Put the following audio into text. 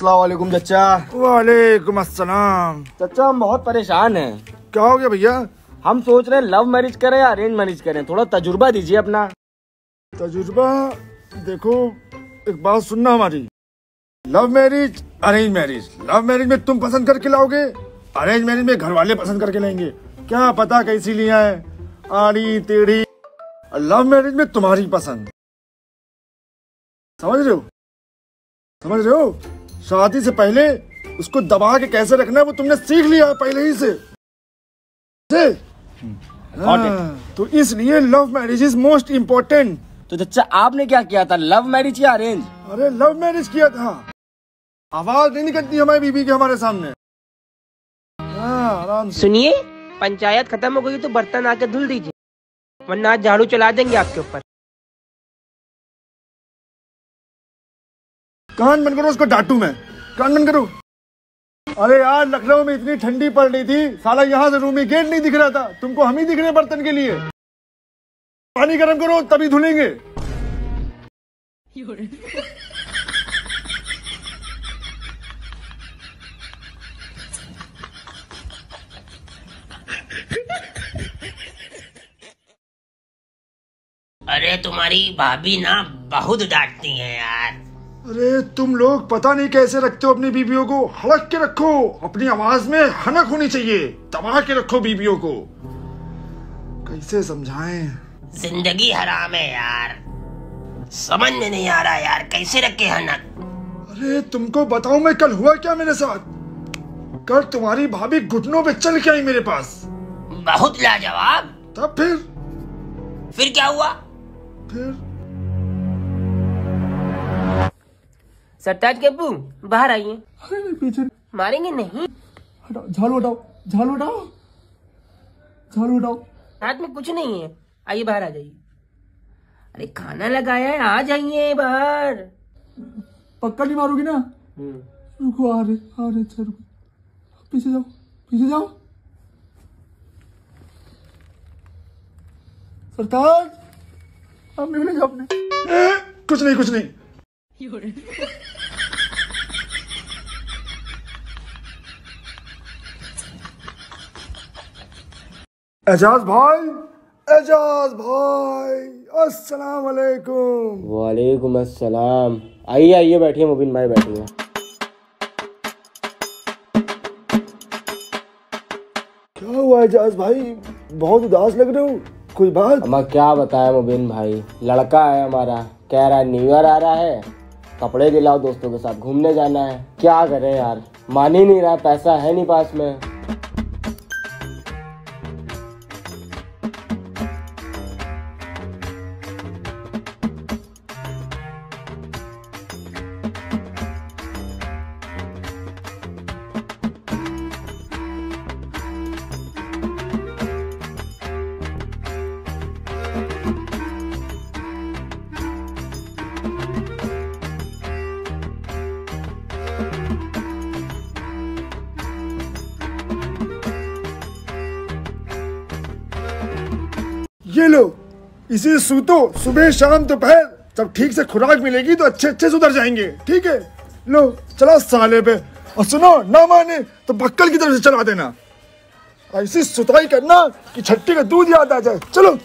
अस्सलाम चचा। वालेकुम अस्सलाम। चचा हम बहुत परेशान हैं। क्या हो गया भैया? हम सोच रहे हैं लव मैरिज करें या अरेंज मैरिज करें। थोड़ा तजुर्बा दीजिए अपना। तजुर्बा? देखो एक बात सुनना हमारी। Love marriage arrange marriage. Love marriage में तुम पसंद करके लाओगे अरेंज मैरिज में घर वाले पसंद करके लाएँगे क्या पता कैसी लिया है। आड़ी टेढ़ी। लव मैरिज में तुम्हारी पसंद। समझ रहे हो? समझ रहे हो? शादी से पहले उसको दबा के कैसे रखना है वो तुमने सीख लिया है पहले ही से, से? हाँ, तो इसलिए love marriage is most important तो चचा आपने क्या किया था? लव मैरिज या अरेंज अरे लव मैरिज किया था। आवाज़ नहीं निकलती हमारी बीबी के हमारे सामने। हाँ आराम सुनिए पंचायत खत्म हो गई तो बर्तन आके धुल दीजिए वरना झाड़ू चला देंगे आपके ऊपर। कान बंद करो उसको डांटू मैं। कान बंद करो। अरे यार, लखनऊ में इतनी ठंडी पड़ रही थी। साला यहाँ से रूमी गेट नहीं दिख रहा था। तुमको हम ही दिख रहे बर्तन के लिए। पानी गर्म करो, तभी धुलेंगे। अरे तुम्हारी भाभी ना बहुत डांटती है यार। अरे तुम लोग पता नहीं कैसे रखते हो अपनी बीबियों को। हड़क के रखो। अपनी आवाज़ में हनक होनी चाहिए। दबा के रखो बीबियों को। कैसे समझाएँ? ज़िंदगी हराम है यार। समझ में नहीं आ रहा यार कैसे रखे हनक? अरे तुमको बताऊँ मैं कल हुआ क्या मेरे साथ? कल तुम्हारी भाभी घुटनों पे चल के आई मेरे पास। बहुत लाजवाब। तब फिर? फिर क्या हुआ? फिर? सरताज के अब्बू बाहर आइए। पीछे मारेंगे नहीं। हटाओ झाड़ू हटाओ झाड़ू हटाओ। झाड़ू हटाओ। हाथ में कुछ नहीं है। आइए बाहर आ जाइए। अरे खाना लगाया है आ जाइए बाहर। पक्का नहीं मारोगी ना? रुको आ रहे आ रहे अच्छा रुको। पीछे जाओ पीछे जाओ। सरताज अब निकले जाओ अपने कुछ नहीं कुछ नहीं। एजाज भाई। एजाज भाई अस्सलाम वालेकुम वालेकुम अस्सलाम। आइए आइए बैठिए मुबिन भाई बैठिए। क्या हुआ एजाज भाई? बहुत उदास लग रहे हो। कोई बात? हमें क्या बताया मुबिन भाई? लड़का है हमारा। कह रहा है न्यू ईयर आ रहा है। कपड़े दिलाओ दोस्तों के साथ घूमने जाना है। क्या करें यार? मान ही नहीं रहा पैसा है नहीं पास में। ये लो। इसे सूतो, सुबह, शाम, दोपहर, जब ठीक से खुराक मिलेगी तो अच्छे अच्छे सुधर जाएँगे। ठीक है? लो, चला साले पे। और सुनो, ना माने तो बक्कल की तरफ़ से चला देना। ऐसी सुताई करना कि छट्टी का दूध याद आ जाए। चलो।